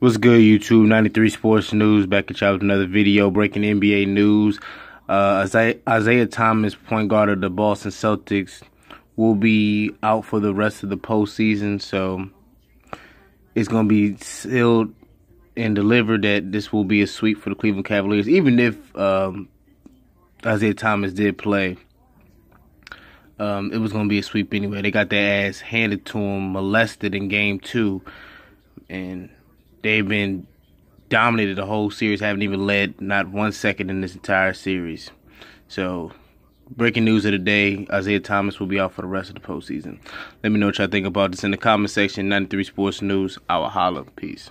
What's good, YouTube? 93 Sports News back at y'all with another video breaking NBA news. Uh, Isaiah, Isaiah Thomas, point guard of the Boston Celtics, will be out for the rest of the postseason. So it's going to be sealed and delivered that this will be a sweep for the Cleveland Cavaliers, even if um, Isaiah Thomas did play. Um, it was going to be a sweep anyway. They got their ass handed to them, molested in game two. And they've been dominated the whole series, haven't even led not one second in this entire series. So, breaking news of the day Isaiah Thomas will be out for the rest of the postseason. Let me know what y'all think about this in the comment section. 93 Sports News. Our holla. Peace.